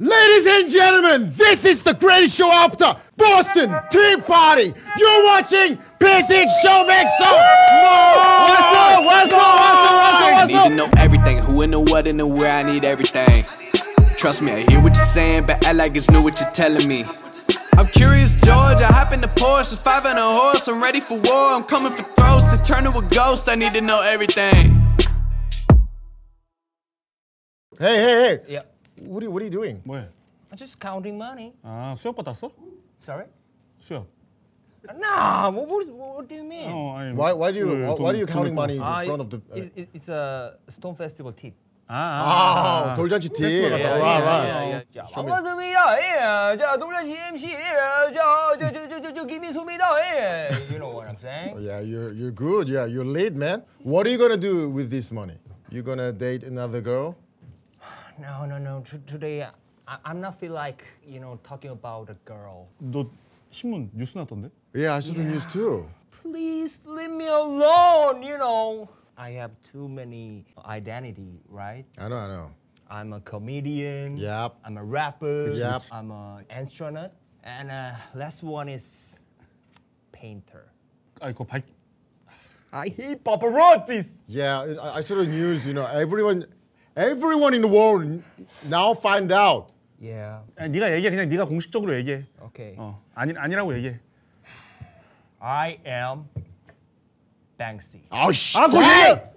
Ladies and gentlemen, this is the greatest show after Boston Tea Party. You're watching Psick Show Mix Up. What's up? What's up? What's up? I What's need to know everything. Who and the what and the where. I need everything. Trust me, I hear what you're saying, but act like it's new what you're telling me. I'm curious, George. I hop in the Porsche, it's five and a horse. I'm ready for war. I'm coming for throats to turn to a ghost. I need to know everything. Hey, hey, hey. Yeah. What are you, what are you doing? 뭐해? I'm just counting money. 아 수업 받았어? Sorry? 수업. Nah, what, what, what do you mean? 어, 아니, Why, why do you, 그 why, why 돈- are you counting 돈을 money in Ah, front of the? it- it- it's a Stone Festival tip. 아, 아, 아, Oh, 아. 돌잔치 티. 페스티벌 Right, 갔다 right. 와. 자, 반갑습니다. 예. 자, 동jan치 MC. 예. 자, 저, 저, 저, 저, 저, 김민수입니다. 예. You know what I'm saying? Yeah, you're you're good. Yeah, you're late, man. What are you gonna do with this money? You gonna date another girl? No, no, no. T- today, I, I'm not feel like, you know, talking about a girl. 너 신문 뉴스 났던데? Yeah, I saw the news too. Please leave me alone, you know. I have too many identity, right? I know, I know. I'm a comedian. Yep. I'm a rapper. Yep. I'm a astronaut. And uh, last one is painter. 아 이거 발 I hate paparazzis. Yeah, I, I saw the news. You know, everyone, everyone in the world now find out. Yeah. 아니, 네가 얘기해 그냥 네가 공식적으로 얘기해. Okay. 어 아니 아니라고 얘기해. I am Banksy. Oh shit! 아 그거 얘기해.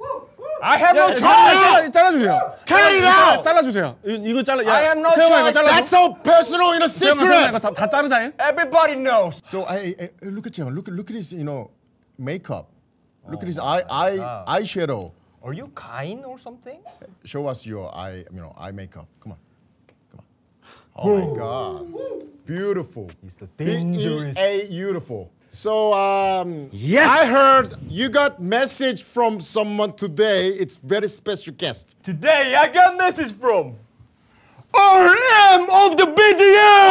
I have no 잘라 잘라주세요. Cut it out! 잘라주세요. 이- 이거 잘라. I have no choice. That's so personal, know, 세영아 세영아 이거 secret. 다, 다 자르자. 잉? Everybody knows. So I, I, look at you. Look at look at this. You know, makeup. Look at this eye eye eyeshadow. Are you kind or something? Show us your eye. You know, eye makeup. Come on, come on. Oh my God, beautiful. It's a dangerous. A beautiful. So um, Yes! I heard you got message from someone today. It's very special guest. Today I got message from RM of the BDM.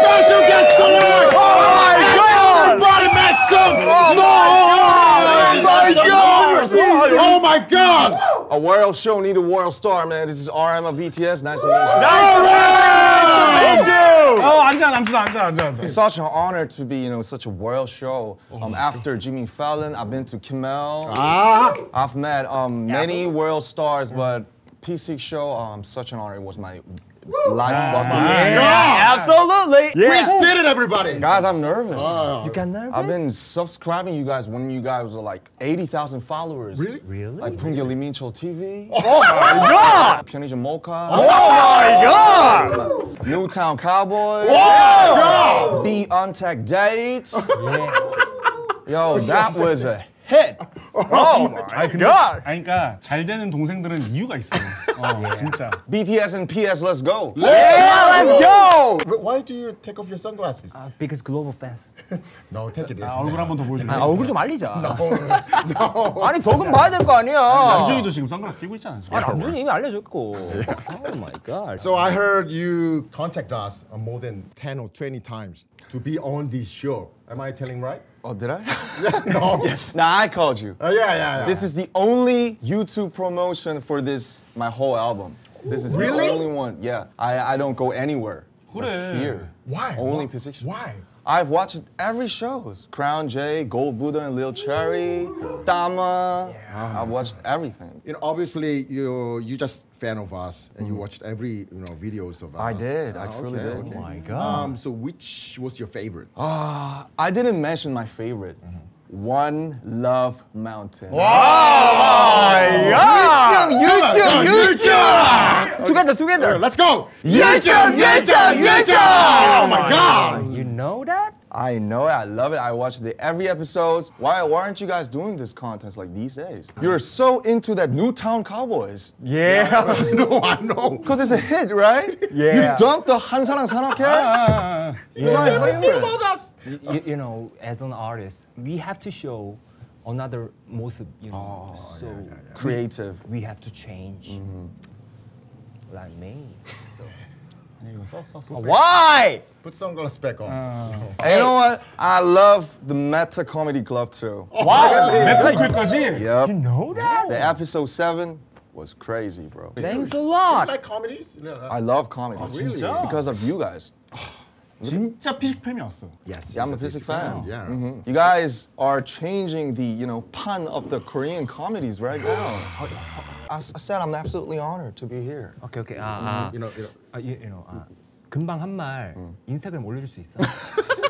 Special guest tonight. Oh my God! Everybody make some noise! my God! Oh my God! A world show need a world star, man. This is RM of BTS. Nice to meet you. 어 앉아 남순 앉아 앉아 앉아. It's such an honor to be, you know, such a world show. Um, after Jimmy Fallon, I've been to Kimmel. Ah, I've met um, many world stars, but Psick show, um, such an honor. It was my life. Yeah. yeah. absolutely. Yeah. We did it, everybody. Guys, I'm nervous. Uh, you got nervous? I've been subscribing you guys when you guys were like 80,000 followers. Really? Really? Like Pungi Lee Mincho TV. Oh, oh my God! Pyeonija Mocha. Oh my God! Newtown Cowboys. Whoa! Be on tech dates. yeah. Yo, that was a hit. 아니 근데 아니 그러니까 잘 되는 동생들은 이유가 있어. 어 진짜. BTS and PS, let's go. Yeah, let's go. But why do you take off your sunglasses? Uh, because global fans. no, take it easy. 아, 얼굴 한 번 더 보여줄래? 아, 얼굴 좀 알리자. 아니 적은 봐야 될 거 아니야. 남준이도 지금 선글라스 끼고 있잖아. 지금. 아, 남준이 이미 알려줬고. Oh my god. So I heard you contact us uh, more than 10 or 20 times to be on this show. Am I telling right? Oh, did I? no. nah, I called you. Uh, yeah, yeah, yeah. This is the only YouTube promotion for this, my whole album. This is Really? the only one. Yeah, I, I don't go anywhere. but 그래. Here. why? Only Why? position. Why? I've watched every shows. Crown J, Gold Buddha and Lil Cherry, Dama. I've watched everything. You know, obviously you you just fan of us and you watched every you know videos of us. I did. I Ah, truly okay, did. okay. Oh my Um, so which was your favorite? Uh, I didn't mention my favorite. One Love Mountain. Wow! YouTube, YouTube. Together, together. Let's go! YouTube, YouTube, Oh my God! know that? I know it. I love it. I watch the every episodes. Why why aren't you guys doing this contest like these days? You're so into that Newtown Cowboys. Yeah. I no, I know. Because it's a hit, right? Yeah. You dumped the Han Sarang Sanakye. Ah. It's my favorite. You, you know, as an artist, we have to show another most you know oh, so yeah, yeah, yeah. creative we, we, have to change mm -hmm. like me so. 니, 이거 써, 써, 써. Why? Put sunglasses back on. And you know what? I love the Meta Comedy Club too. 와우. 메타크까지. Yep. know that? The episode seven, was crazy, bro. Thanks a lot. like comedies? Yeah. I love comedies really? 진짜? because of you guys. 진짜 피식 팬이었어. Yes. Yeah, I'm he's a Physic fan. Yeah. Mhm. You guys are changing the you know pun of the Korean comedies right now. I, I said I'm absolutely honored to be here. 오케이 오케이. 아, 아, You know, you know. 아, you, you know, 아, 금방 한 말 인스타그램 올려줄 수 있어?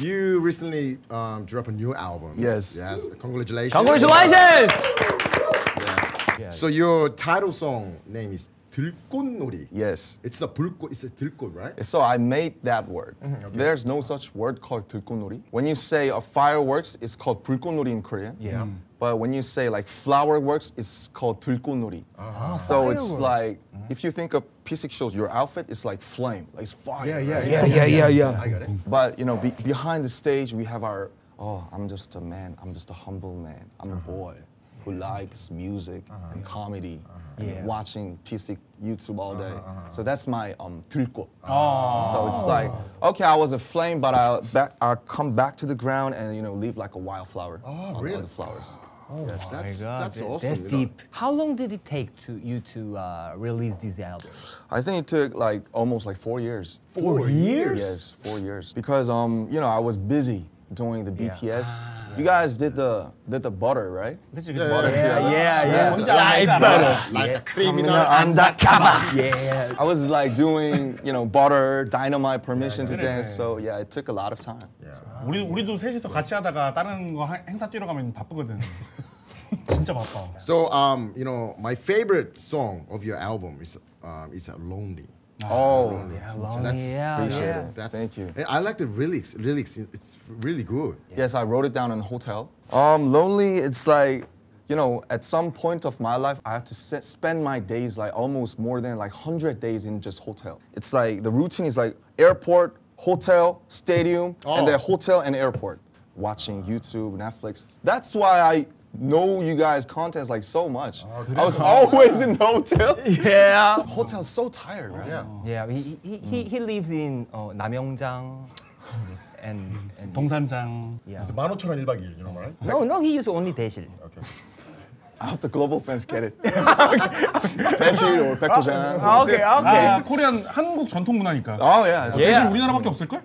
You recently um, dropped a new album. Yes. Yes. Congratulations. Congratulations! So your title song name is 들꽃놀이. Yes. It's the 불꽃. It's a 들꽃, right? So I made that word. There's no such word called 들꽃놀이. When you say a fireworks, it's called 불꽃놀이 in Korean. Yeah. But when you say like flower works, it's called 들꽃놀이. Uh-huh. So it's like mm-hmm. if you think of Psick shows, your outfit is like flame, like it's fire. Yeah, yeah, right? yeah, yeah, yeah, yeah, yeah. I got it. But you know, be- behind the stage, we have our oh, I'm just a man. I'm just a humble man. I'm uh-huh. a boy who likes music uh-huh. and comedy, uh-huh. and yeah. watching Psick YouTube all day. Uh-huh, so that's my um 들꽃. Oh. So it's like okay, I was a flame, but I'll, back, I'll come back to the ground and you know leave like a wildflower. Oh, on really? the flowers. Yes, that's, My God, that's that- awesome. That's you know. deep. How long did it take to you to uh, release this album? I think it took like almost like four years. Four years? Yes, four years. Because um, you know, I was busy doing the Yeah. BTS. You guys did the did the butter, right? 그치 그치. Yeah, yeah, yeah, yeah. 뭔지 알아, 뭔지 알아. Like a criminal undercover. Yeah. I was like doing, you know, butter, dynamite, permission to dance. So yeah, it took a lot of time. 우리 우리도 셋이서 같이 하다가 다른 거 하- 행사 뛰러 가면 바쁘거든. 진짜 바빠. So um, you know, my favorite song of your album is um, is uh, Lonely. Oh, So that's yeah, appreciate yeah. it. That's, Thank you. I like the lyrics. Lyrics, it's really good. Yes, I wrote it down in a hotel. Um, lonely, it's like, you know, at some point of my life, I have to se- spend my days like almost more than like 100 days in just hotel. It's like the routine is like airport, hotel, stadium, and then hotel and airport. Watching YouTube, Netflix. That's why I know you guys' contents like so much. I was always in the hotel. Yeah. Hotel's so tired, right? Yeah. Yeah. He he, he, he lives in uh, 남영장 and, and 동산장. yeah. It's 15,000원 1박 2일, you know, right? No, no, he used only 대실. Okay. I hope the global fans get it. 대실 or 백호장. Okay, 아 코리안 한국 전통 문화니까. Oh yeah. it's- 대신 Yeah. 우리나라밖에 없을 걸?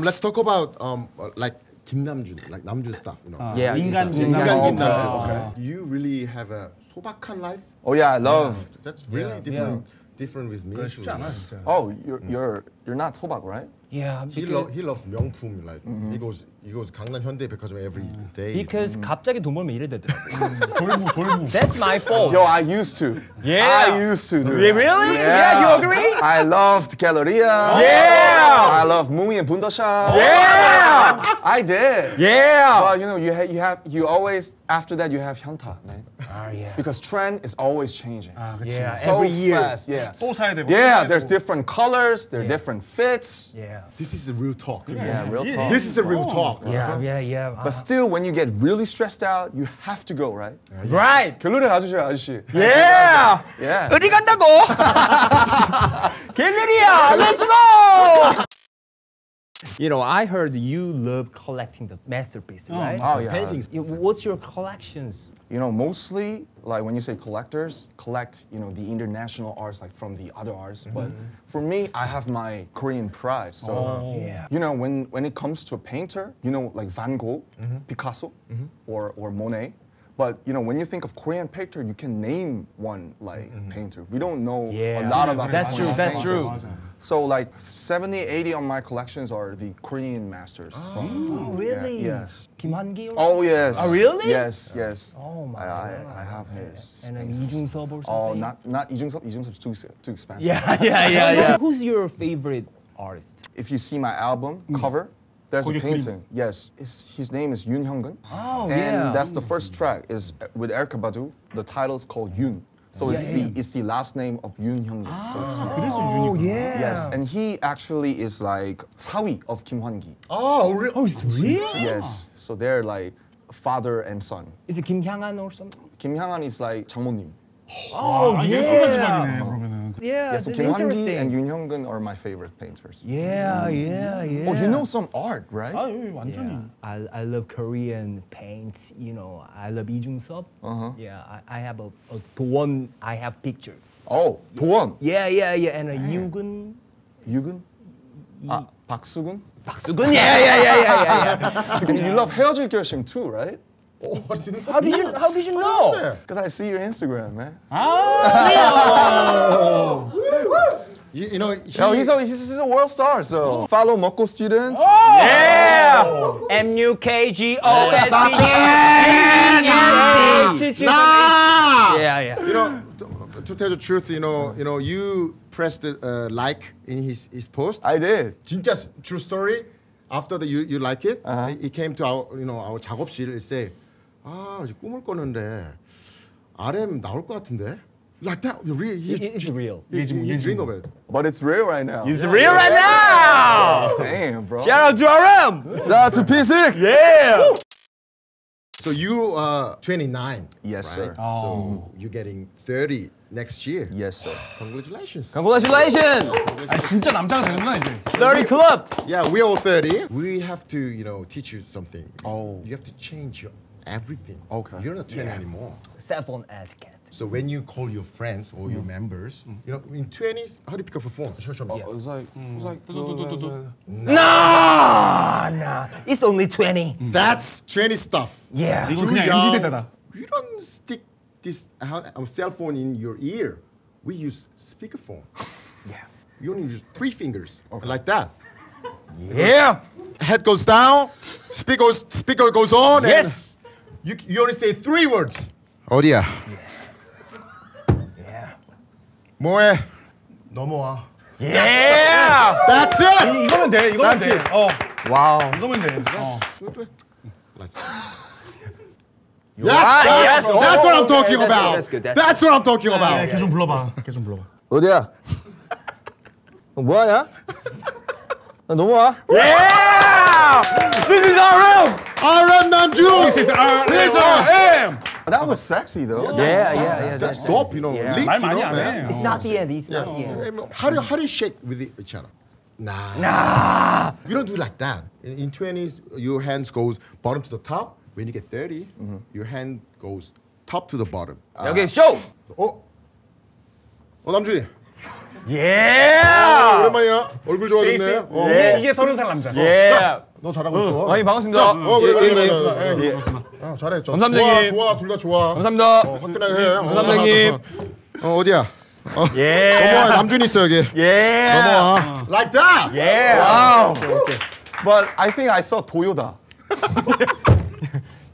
Let's talk about um, uh, like Kim Namjoon, like Namjoon stuff, you know. Yeah, 인간 he's a- 인간 인간 Oh, Kim Namjoon. 아. Okay. You really have a 소박한 life. Oh yeah, I love. That's really different. Different with me. 쉽지 않아 진짜. Oh, you're you're you're not 소박, right? Yeah, He, because, lo- he loves 명품. Like he goes he goes 강남 현대백화점 every day. because 갑자기 돈 벌면 이래 되더라고. 졸부 졸부. That's my fault. Yo, I used to. Yeah. I used to do. Really? that. Really? Yeah, you agree? I loved Galleria. Yeah. I love Mooney and Bundasha. Yeah. I did. Yeah. But you know, you ha- you have you always after that you have Hyunta, man. Ah, yeah. Because trend is always changing. 아 그치. Yeah. so every year. fast, yeah. 또 사야 되고. Yeah, 또 there's 사야 되고. different colors, there are different fits. Yeah. This is the real talk. Yeah, real Yeah. talk. This is the real talk. Yeah, yeah, yeah. But still, when you get really stressed out, you have to go, right? right. 갤러리 가주셔요, 아저씨. Yeah. Yeah. 어디 간다고? 갤러리야, let's go. You know, I heard you love collecting the masterpiece, oh right? Oh yeah. Paintings. What's your collections? You know, mostly like when you say collectors, collect you know the international arts like from the other artists. Mm-hmm. But for me, I have my Korean pride. So oh. Yeah. you know when when it comes to a painter, you know like Van Gogh, mm-hmm. Picasso, mm-hmm. or or Monet. But you know, when you think of Korean painter, you can name one like mm-hmm. painter. We don't know yeah. a lot about that's true. That's true. So like 70, 80 on my collections are the Korean masters. Oh, from, really? Yeah, yes. Kim Han Hangi? Oh yes. Oh really? Yes, yes. Oh my I, god. I, I have his. And then Lee Jung Sub or oh, something. Oh, not not Lee Jung Sub. Lee Jung Sub's too too expensive. Yeah, yeah, yeah, yeah. Who's your favorite artist? If you see my album mm. cover. There's a painting. Film. Yes, it's, his name is Yun Hyunggun. Oh, and yeah. that's the first track is with Erykah Badu. The title is called Yun, So yeah, it's yeah. the it's the last name of Yun Hyunggun. So it's oh, yeah. Yes, and he actually is like Sawi of Kim Hwan Gi. Oh, really? Oh, it's really? Yes. So they're like father and son. Is it Kim Hyang An or something? Kim Hyang An is like 장모님. Oh, wow, yeah. Oh, yeah, yeah so Kim Hwan Gi and Yoon Hyung-gun are my favorite painters. Yeah, mm. yeah, yeah. Oh, you know some art, right? Oh, Yeah. I, I love Korean paints. You know, I love Lee Jung Uh-huh. Yeah, I, I have a, a Doan. I have picture. Oh, Doan. Yeah, yeah, yeah, and a Yugun. Yugun? 아, 박수근? Yeah, yeah, yeah, yeah, yeah. yeah. you love 헤어질 결심 too, right? how did you How did you know? Because I see your Instagram, man. Oh. You, you, know, he, no, he's, a, he's, a world star, so follow Mukgo students. Oh. Yeah! Oh. M-U-K-G-O-S-B-N! Nah! Yeah, yeah. You know, to, tell the truth, you know, you know, you pressed the uh, like in his, his post. I did. 진짜 true story. After the, you, you like it, uh-huh. uh -huh. he came to our, you know, our 작업실 and say. 아 이제 꿈을 꿨는데 RM 나올 것 같은데. Like that, you're it, it's real. You, you, you dream of it. But it's real right now. It's yeah. real right now. Damn, bro. Shout out to RM. Shout out to Psick. Yeah. So you are 29. Yes, right? sir. Oh. So you're getting 30 next year. Yes, sir. Congratulations. Congratulations. 아 진짜 남자가 30 club. Yeah, we are all 30. We have to, you know, teach you something. Oh. You have to change your everything. Okay. You're not 20 yeah. anymore. Cell phone etiquette. So when you call your friends or your members, you know, in 20s, how do you pick up a phone? Sure, sure. Oh. Yeah. It's like, was like, no, no, it's only 20. That's 20 stuff. Yeah. Too young. You don't stick this cell phone in your ear. We use speakerphone. Yeah. You only use three fingers, like that. Yeah. Head goes down, speaker goes, speaker goes on. Yes. You, you only say three words. 어디야? Yeah. 뭐해? 넘어와. Yeah. That's it. 이거면 돼. 이거면 That's 돼. it. 어. Wow. 이거면 돼. 어. Let's. Right, Yes, yes. that's, that's what I'm Oh, talking okay, that's about. good, that's good, that's That's what I'm talking 야, about. 걔좀 불러봐. 걔 좀 불러봐. 어디야? 어, 뭐하냐? 나 넘어와. Yeah. This is RM. RM 남주. This is our This is RM. That was sexy though. Yeah, yeah, yeah. That's dope, you know. Yeah. Leads, 말 you 많이 know, 안 man. 해. It's not the end. It's not the end. Um, How do how do you shake with each other? Nah. Nah. We don't do like that. In, in 20s, your hands goes bottom to the top. When you get 30, your hand goes top to the bottom. 아, Okay, show. 어? 어 남준이. Yeah. 오랜만이야. 얼굴 좋아졌네. 어. 이게 이게 서른 살 남자. Yeah. 너 잘하고 있어. 아니 반갑습니다. 자, 어 그래 그래 예, 그래. 예, 그래, 예. 그래. 어, 잘해. 저, 감사합니다, 좋아 좋아 둘 다 좋아. 감사합니다. 어, 화끈하게 해. 어, 감사합니다. 어 어디야? 예. 넘어와 남준이 있어 여기. 예. 넘어와. Like that. 예. Wow. But I think I saw Toyota.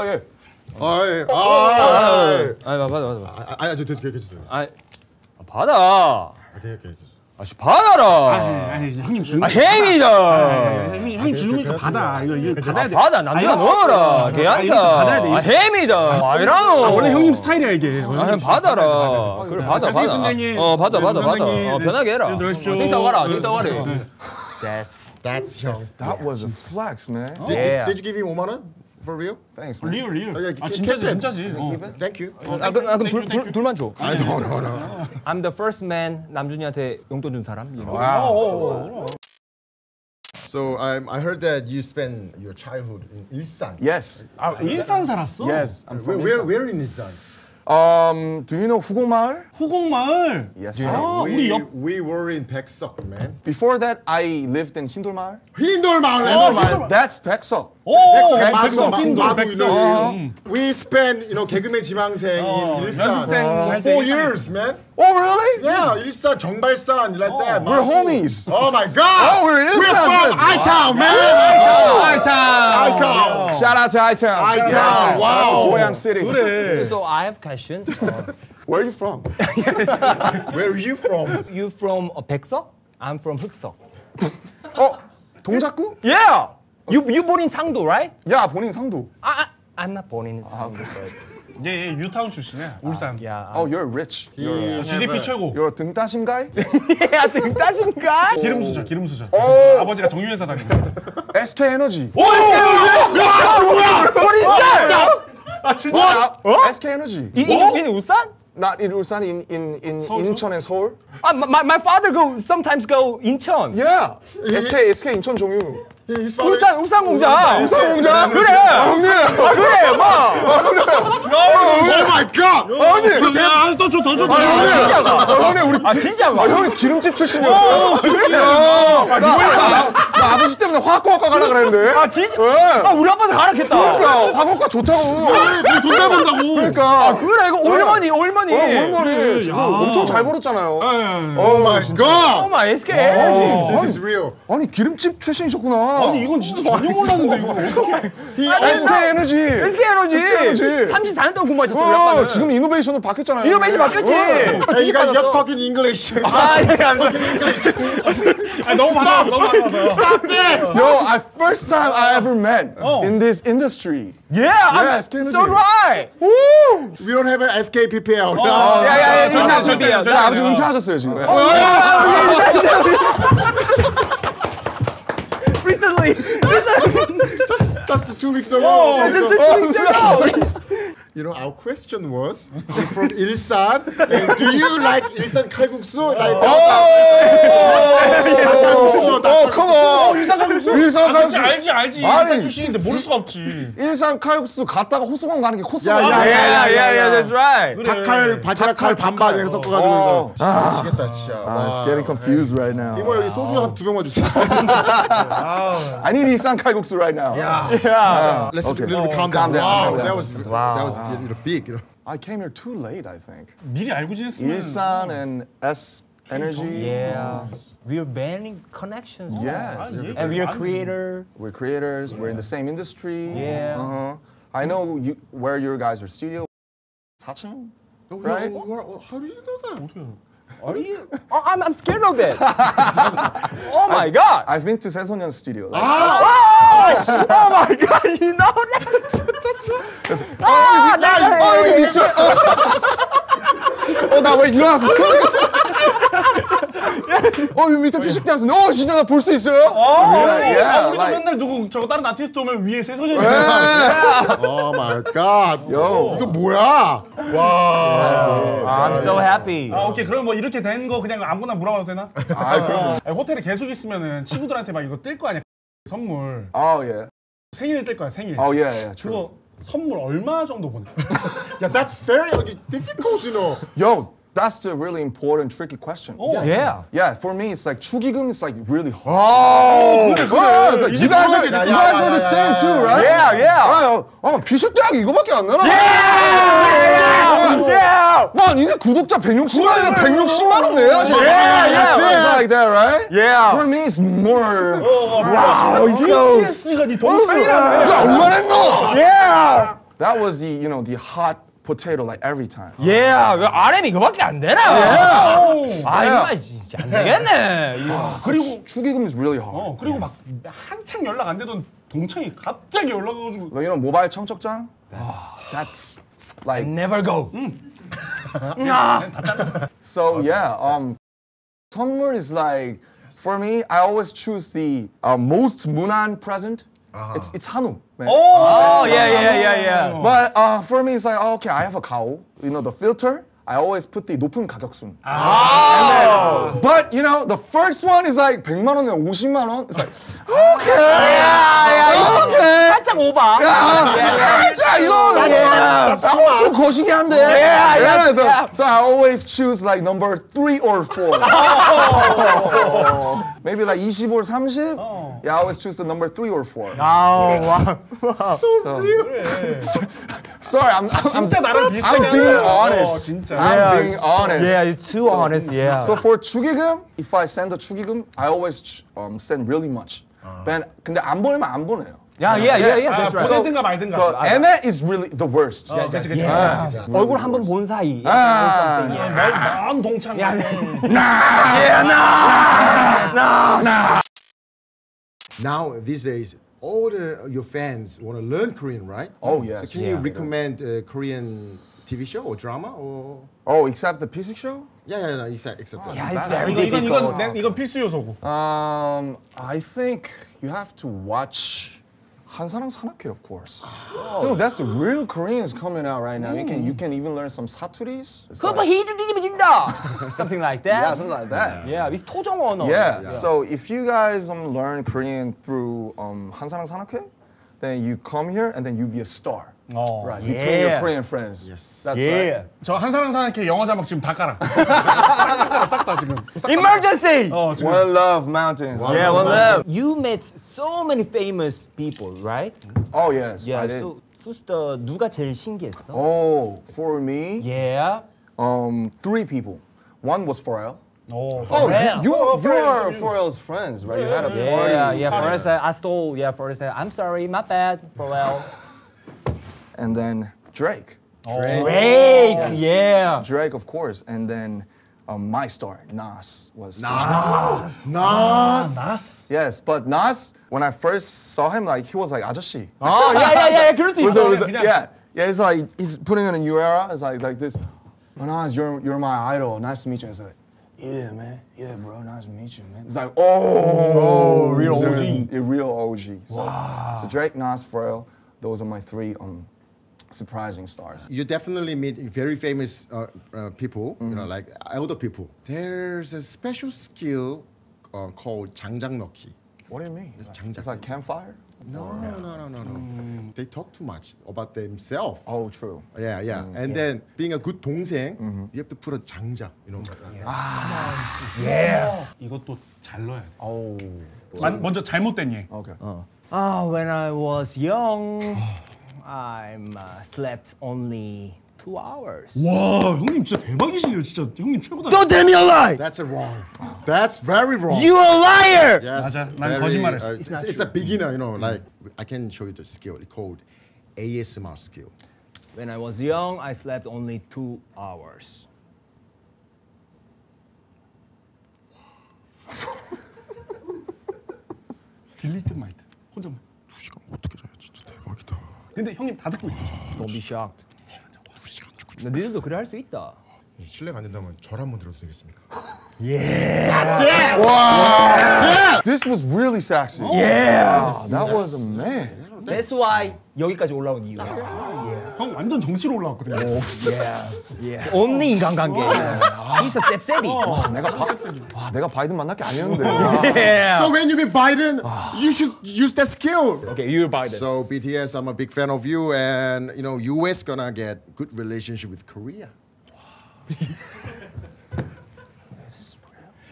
아 예. 아, 예. 아, 예. 아, 받아, 받아, 받아. 아, 아, 저, 됐어요, 됐어요. 아, 받아. 아, 돼, 돼, 됐어. 아씨, 받아라. 아니, 형님 주는 아, 거. 햄이다. 형님, 형님 주는 거니까 받아. 이거 이거 받아야 돼. 받아, 넣어라. 아, 걔한테. 받아야 돼. 아, 햄이다. 아이라노. 아, 원래 형님 스타일이야 이게. 아, 형 받아라. 그래, 받아, 잘 받아. 쓰겠습니다, 어, 받아, 네, 받아, 받아. 어, 편하게 해라. 네, 들어가십시오. 어, 저기 저기 네. 네. That's. That's 형. That was a flex, man. Did you give him 5만 원? For real? Thanks, man. 리얼 리얼. 아, 야, 아 keep 진짜지 it. 진짜지. 어. Thank you. 아, 그, 아, 그럼 땡큐, 둘, 둘, 땡큐. 둘만 줘. I don't know, no. I'm the first man 남준이한테 용돈 준 사람. You know? So um, I heard that you spent your childhood in Ilsan. Yes. 아 일산 살았어? Yes. I'm Where, from where, Ilsan. where in Ilsan? Um, do you know 후곡마을? 후곡마을. Yes, sir. 아, we, 우리 옆. we were in Baeksuk, man. Before that, I lived in 흰돌마을. 흰돌마을. 흰돌마을. That's Baeksuk. 오. 백석, 마두, 백석, 흰돌, 마두 백석. 있는. 음. We spent, you know, 개그맨 지망생 어, in Ilsan. 연습생 for 할 때 four 일산에 years, man. Oh, really? Yeah, Ilsan, 정발산, like that. We're 마두. homies. Oh my God. Oh, we're We're Ilsan from friends. I-Town, man. 아이타. I-Town. Shout out to I-Town. I-Town. Wow. 고양 City. 그래. So I have question. Uh, Where are you from? Where are you from? You from uh, 백석? I'm from 흑석. 어, 동작구? Yeah. You you born in 상도, right? 야, 본인 상도. I, I I'm not born in 상도. but 얘, 얘 유타운 출신이야. 울산. yeah. Oh, you're rich. You're, GDP 최고. you're a 등 따심 guy? 야, 등 따신가? 기름 수저, 기름 수저. 오. 아버지가 정유회사 다니고. SK 에너지. 아 진짜? SK 에너지. 이, 이, 인 울산? Not in ul산, in in in 서울? 인천 and Seoul. 아, my, my father go sometimes go 인천. Yeah. SK SK 인천 종유. 울산 울산 공장. 울산 공장? 그래. 형님. 아, 그래, 막. Oh my god! 아니. 야, 더 줘, 더 줘. 더 줘. 아, 형님 우리 아, 진짜가. 아, 형이 기름집 출신이었어요. 야, 나, 아버지 때문에 화학과학과 가려 그랬는데. 아, 진짜? 왜? 아, 우리 아빠도 가르쳤다. 그러니까 화학과 좋다고. 돈 잘 번다고. 그러니까. 그래, 이거 올머니, 올머니. 어, 올머니. 엄청 잘 벌었잖아요. Oh my god! 어마, SK 에너지. This is real. 아니 기름집 출신이셨구나. 아니 이건 진짜 전혀 몰랐는데 이거 어떻게? SK 에너지. SK 에너지. 에너지. 34년 동안 공부하셨어, 우리 어, 아빠는. 지금 이노베이션으로 바뀌었잖아요. 이노베이션 바뀌었지. Guys, you're talking English. 아, 예, 감사합니다. 아 너무 많아, 너무 많아서. Yo, I first time I ever met Oh. in this industry. Yeah, Yeah, I'm, SK so do I. Woo! We don't have an. 어. 저, 인나 저, 저, 준비야. 저, 저 아버지 은퇴하셨어요 지금. Recently. Just, just two weeks ago. Oh, Just So- two weeks ago. you know, our question was from Ilsan. and do you like Ilsan kalguksu? Like 닭갈국수, 어, 컴온. 일산 칼국수. 일산 아, 그치, 칼국수. 알지, 알지. 일산 출신인데 모를 수가 없지. 일산 칼국수 갔다가 호수공원 가는 게 코스가 야, 야, Yeah, 야, yeah, 야, yeah, 야. that's right. 닭칼 바지락 칼 반반 이렇게 섞어가지고 어. 미치겠다 진짜. Ah, it's getting confused right now. 이모 여기 소주 한 두 병만 주세요. I need 일산 칼국수 right now. Yeah. Let's Okay. a little bit calm down. Wow, that was that was wow. you know, big. You know. I came here too late, I think. 미리 알고 지냈으면. Ilsan and SK Energy. Yeah. We are banning connections. Yes. And we are creator. We're creators. Yeah. We're in the same industry. Yeah. Uh-huh. I know you, where your guys are studio. 4층? Oh, right? Yeah, well, how do you know that? Are you? Oh, I'm, I'm scared of it. oh my god. I've been to 세소년 studio. Like, Oh, sh- oh my god, you know that? 아, 내가 어, 여기 해. 미쳐. 어, 나 왜 일어났어? 어, 밑에 피식대 왔어. 어, 진짜 나 볼 수 있어요? 아, yeah, 아, 우리도 맨날 누구 저거 다른 아티스트 오면 위에 세소년이 Oh my god. Yo. 이거 뭐야? 와. I'm so happy. 아 오케이 그럼 뭐 이렇게 된 거 그냥 아무거나 물어봐도 되나? 아, 그럼. 아니, 호텔에 계속 있으면은 친구들한테 막 이거 뜰 거 아니야 선물 Oh, yeah. 생일 뜰 거야 생일 yeah, yeah. True. 그거 선물 얼마 정도 보내? Yeah, that's very difficult, you know. Yo, that's a really important, tricky question. 어. Yeah. Yeah, for me, it's like 축의금 is like really hard. Oh, 그래, 그래. it's like, 이제 you guys are, 그거야, you 야, guys 야, are the 야, same 야, too, 야, right? Yeah, yeah. 아, 아, 비숍대학 이거밖에 안 되나? Yeah. 와, 니네 구독자 160만 원에 160만 원 내야지. Yeah, yeah. It's like that, right? Yeah. For me, it's more. 와우 BTS가 니 동생이라며 야, 얼마나 했노? Yeah. That was the, you know, the hot potato like every time. Yeah. 왜 RM 이거밖에 안 되나? 아, 이거 진짜 안 되겠네. 이거. 그리고 축의금 is really hard. 어 그리고 막 한창 연락 안 되던 동창이 갑자기 연락와가지고 You know, 모바일 청첩장? That's like Never go. So yeah, um, 선물 is like for me. I always choose the uh, most 무난 present. It's it's 한우. Man. Oh, yeah, yeah, yeah, yeah. But uh, for me, it's like oh, okay, I have a 가오. You know the filter. I always put the 높은 가격순. And then, but you know the first one is like 100만 원에 50만 원. It's like okay, okay. 살짝 오바. 야, 살짝 이거 that's too much. 좀 거시기 한데. Yeah, yeah, so, yeah. so I always choose like number three or four. Maybe like 25 or 30. Yeah, I always choose the number three or four. 아, 와. So, sorry, I'm, I'm, 진짜 나랑 I'm 비슷하게 being 하네. honest. 어, 진짜 I'm being honest. Yeah, you're too honest. Yeah. So for 축의금, if I send a 축의금, I always ch- um, send really much. But 근데 안 보내면 안 보내요. Yeah, yeah, yeah, yeah. 아, That's right. 보내든가 말든가. The Emmett is really the worst. 어, 그치, 그치. 얼굴 한 번 본 사이. Ah. 먼, 먼 동창. Now these days, all the, uh, your fans want to learn Korean, right? Oh yes. So can yeah, you recommend a Korean TV show or drama or? Oh, except the Psick show? Yeah, yeah, yeah. except except. Oh, that. Yeah, it's very difficult. 이건 이건 필수 요소고. Um, I think you have to watch 한사랑 산악회, of course. You know, that's the real Koreans coming out right now. You can you can even learn some 사투리s. It's 그거 like- 히드리지진다. Something like that. yeah, something like that. Yeah, with 토종 언어. Yeah. So if you guys um, learn Korean through um, 한사랑 산악회, then you come here and then you be a star. 어. Right. Between your Yeah. Korean friends. Yes. That's Yeah. right. 저 한사람 사는게 영어 자막 지금 다 깔아. 싹 다 지금. 싹 다. Emergency. 어, 지금. One Love Mountain. Yeah, one love. You met so many famous people, right? Oh yes, Yeah. I did. So who's the 누가 제일 신기했어? Oh, for me, Yeah. um, three people. One was Pharrell. 어. Oh, Pharrell. you, Oh, you Pharrell, are you. Pharrell's friends, right? You had a Yeah, party. yeah. First I, I stole. Yeah, first I, I'm sorry, my bad. Pharrell. And then Drake. Drake. Yeah. Drake, of course. And then um, my star, Nas, was. Nas. Yes, but Nas, when I first saw him, like he was like 아저씨. 어, yeah, yeah, yeah. 그럴 수 Was- 있어. was- 그냥- yeah, yeah. It's like he's putting in a new era. It's like it's like this. Oh, Nas, you're you're my idol. Nice to meet you. It's like, yeah, man. Yeah, bro. Nice to meet you, man. It's like, oh, real there's OG. A real OG. So, so Drake, Nas, Pharrell. Those are my three um surprising stars. You definitely meet very famous uh, uh, people, you Mm-hmm. know, like elder people. There's a special skill uh, called 장작 넣기. What do you mean? It's It's, 장작. like campfire. No, no, no, no, no. They talk too much about themselves. Oh, true. Yeah, yeah. and then being a good 동생, you have to put a 장작, you know. 이것도 잘 넣어야 돼. Oh. 만- 먼저 잘못된 예. Okay. Ah, when I was young, I uh, slept only two hours. 와, 형님 진짜 대박이시네요. 진짜 형님 최고다. Don't tell me a lie. That's a wrong. That's very wrong. You a liar. Yes, 맞아. 난 very, 거짓말했어. uh, it's, it's a beginner, you know. Like I can show you the skill. It's called ASMR skill. When I was young, I slept only two hours. 딜리트 마이트. 혼자만. 두 시간 어떻게 자요? 진짜 대박이다. 근데 형님 다 듣고 있어. 지금. Don't be shocked. 너 니들도 그래 할 수 있다. 실례가 안 된다면 절 한번 들어도 되겠습니까? This was really sexy. Yeah. that was a man. That's why 여기까지 올라온 이유야. 형 완전 정치로 올라왔거든요. Only 인간관계. He's a 셉셉이. 내가 바, 와, 내가 바이든 만날 게 아니었는데. So when you meet Biden, you should use that skill. Okay, you Biden. So BTS, I'm a big fan of you, and you know, US gonna get good relationship with Korea.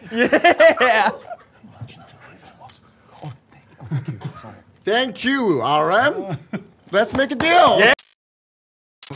Thank you, thank you, RM. Let's make a deal. Yeah.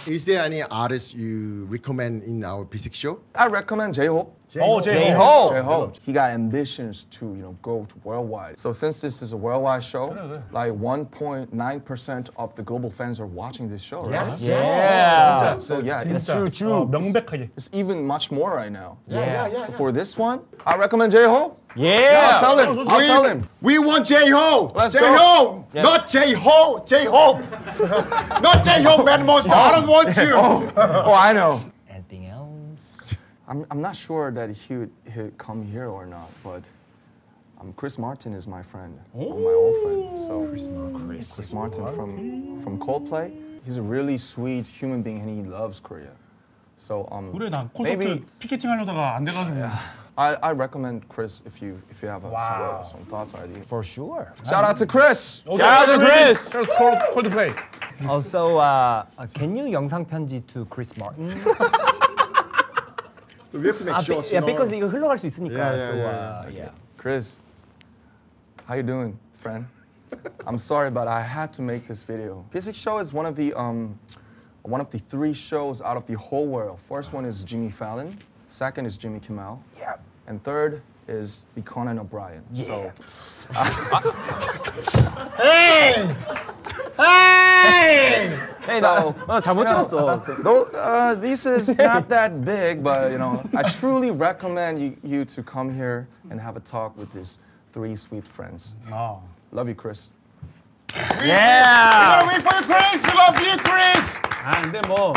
Is there any artist you recommend in our Psick show? I recommend J-Hope. 어, 제 J-Hope. J-Hope. He got ambitions to, you know, go to worldwide. So since this is a worldwide show, like 1.9% of the global fans are watching this show, right? Yes, Yeah. So yeah, it's, 진짜 어, 명백하게. it's even much more right now. yeah, yeah. So for this one, I recommend J-Hope. Yeah. I'll tell him. I'll we, tell him. we want J Ho. Let's J go. Ho, not J Ho. J Hope, not J Hope, man. Monster. I don't want you. Oh, I know. Anything else? I'm, I'm not sure that he would he'd come here or not, but um, Chris Martin is my friend, my old friend. So Chris, Chris Martin from from Coldplay. He's a really sweet human being and he loves Korea. So um, 그래 나 콘서트 maybe 피켓팅 하려다가 안 돼가지고. I, I recommend Chris if you if you have a, Wow. some, some thoughts or ideas. For sure. Shout out to Chris. 오케이, Shout out to Chris. 콜드플레이. Also, uh, uh, can you 영상 편지 to Chris Martin? So we have to make 아, shots. yeah, because you 흘러갈 수 있으니까. Yeah, yeah, so, yeah, yeah. Uh, yeah. Chris, how you doing, friend? I'm sorry, but I had to make this video. Psick Show is one of the um, one of the three shows out of the whole world. First one is Jimmy Fallon. Second is Jimmy Kimmel. Yeah. And third is the Conan O'Brien. Yeah. So. Uh, hey! Hey! 에이, 나, So- 나 잘못 들었어. though uh, this is not that big, but you know, I truly recommend you, you to come here and have a talk with these three sweet friends. 아. Love you, Chris. Yeah. Wait for you, Chris! Love you, Chris! 아 근데 뭐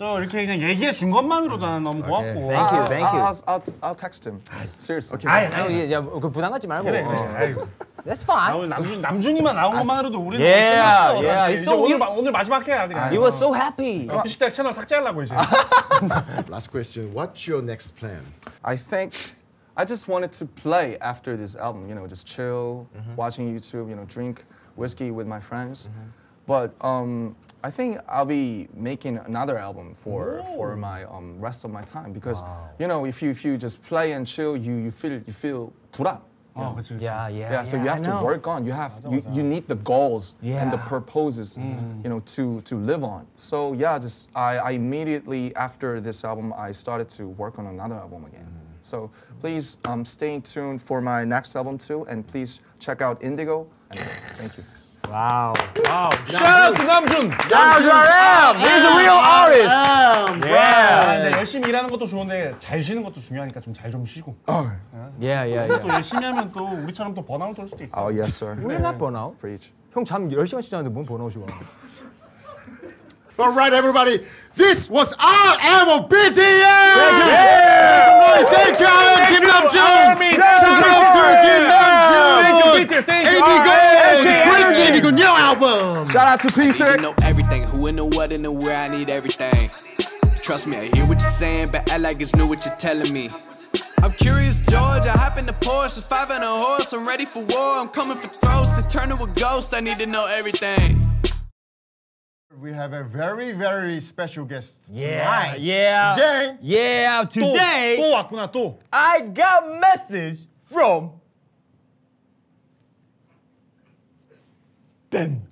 저 이렇게 그냥 얘기해 준 것만으로도 나는 너무 고맙고. Thank you, thank you. I'll, I'll, I'll text him. Seriously. 아이, 아니, 야, 그 부담 갖지 말고. 그래 그래. 어. 아이고. That's 아, fine. 오늘 남준 남준이만 나온 것만으로도 우리는 Yeah, 끝났어. yeah, 사실. it's 이제 so 오늘 you- 마- 오늘 마지막 해야 그냥. You were so happy. 피식대 채널 삭제하려고 이제. Last question. What's your next plan? I think I just wanted to play after this album, you know, just chill, watching YouTube, you know, drink whiskey with my friends. But um, I think I'll be making another album for Ooh. for my um, rest of my time because wow. you know if you if you just play and chill you you feel you feel 불안. Oh, yeah. yeah, yeah, yeah. So you have I to know. work on. You have you, you need the goals yeah. and the purposes, mm. you know, to to live on. So yeah, just I, I immediately after this album I started to work on another album again. Mm. So please um, stay tuned for my next album too, and please check out Indigo. Thank you. 와우. 와우. Shout out to 남준. Damn, he's a real artist. 아, Yeah. 열심히 일하는 것도 좋은데 잘 쉬는 것도 중요하니까 좀 잘 좀 쉬고. Yeah, yeah, 또 yeah. 열심히 하면 또 우리처럼 또 번아웃 올 수도 있어. Oh yes, sir. We're not burnout. Preach. 형잠 10시간씩 자는데 뭔 번아웃이 와. All right, everybody. This was our album, BTS! Yeah! Thank you, Alan Kim Namjoon! Shout out to Kim Namjoon! Thank you, BTS. Thank you, Indigo! RS. The great Indigo new album! Shout out to I need to P6. know everything, who and the what and the where, I need everything. Trust me, I hear what you're saying, but act like it's new what you're telling me. I'm curious, George. I hop in the Porsche, it's five and a horse. I'm ready for war. I'm coming for throats to turn to a ghost. I need to know everything. We have a very, very special guest Yeah, tonight. yeah. Today, Yeah, 또, today 또 왔구나 또. I got message from them.